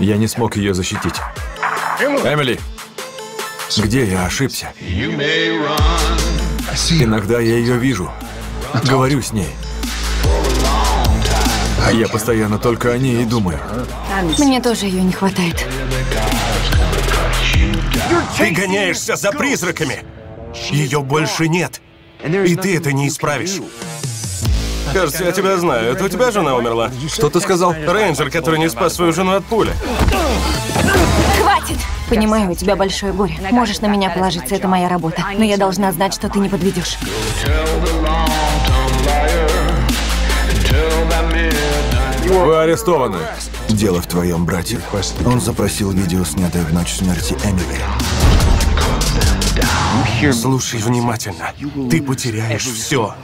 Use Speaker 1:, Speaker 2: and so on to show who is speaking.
Speaker 1: Я не смог ее защитить. Эмили, где я ошибся? Иногда я ее вижу. Говорю с ней. Я постоянно только о ней и думаю.
Speaker 2: Мне тоже ее не хватает.
Speaker 3: Ты гоняешься за призраками. Ее больше нет. И ты это не исправишь. Кажется, я тебя знаю. Это у тебя жена умерла?
Speaker 1: Что ты сказал?
Speaker 3: Рейнджер, который не спас свою жену от пули.
Speaker 2: Хватит! Понимаю, у тебя большое горе. Можешь на меня положиться, это моя работа. Но я должна знать, что ты не подведешь.
Speaker 1: Вы арестованы.
Speaker 4: Дело в твоем брате. Он запросил видео, снятое в ночь смерти Эмили.
Speaker 3: Слушай внимательно. Ты потеряешь все.